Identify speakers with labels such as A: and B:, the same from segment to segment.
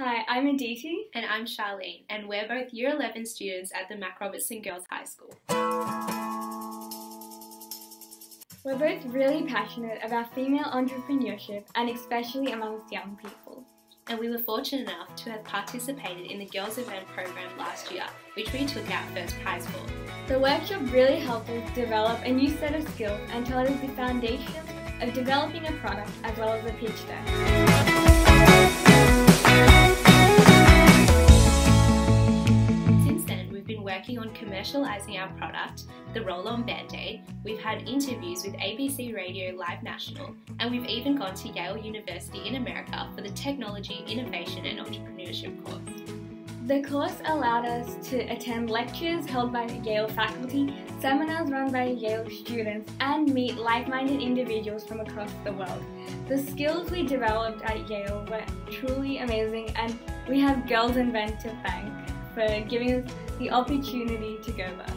A: Hi, I'm Aditi.
B: And I'm Xialene, and we're both Year 11 students at the Mac Robertson Girls High School.
A: We're both really passionate about female entrepreneurship and especially amongst young people.
B: And we were fortunate enough to have participated in the Girls Invent program last year, which we took our first prize for.
A: The workshop really helped us develop a new set of skills and taught us the foundations of developing a product as well as a pitch deck.
B: Working on commercialising our product, the Roll On Band Aid, we've had interviews with ABC Radio Live National, and we've even gone to Yale University in America for the Technology, Innovation and Entrepreneurship course.
A: The course allowed us to attend lectures held by Yale faculty, seminars run by Yale students, and meet like minded individuals from across the world. The skills we developed at Yale were truly amazing, and we have Girls Invent to thank for giving us the opportunity to go there.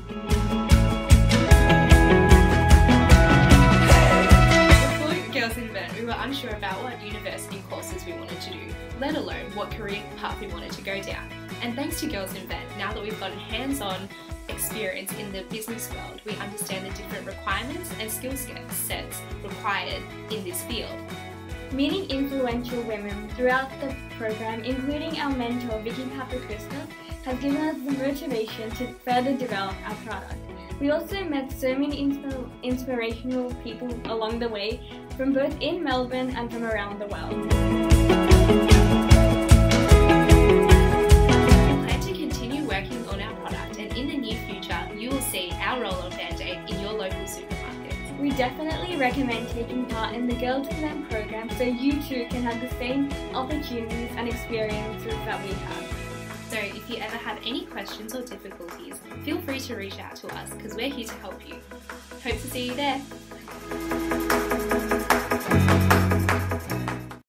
B: Before Girls Invent, we were unsure about what university courses we wanted to do, let alone what career path we wanted to go down. And thanks to Girls Invent, now that we've got hands-on experience in the business world, we understand the different requirements and skill sets required in this field.
A: Meeting influential women throughout the program, including our mentor Vicky Papakrishna, has given us the motivation to further develop our product. We also met so many insp inspirational people along the way from both in Melbourne and from around the world.
B: We plan to continue working on our product and in the near future you will see our roll-on band-aid in your local supermarket.
A: We definitely recommend taking part in the Girls Invent program so you too can have the same opportunities and experiences that we have.
B: So if you ever have any questions or difficulties, feel free to reach out to us because we're here to help you. Hope to see you there.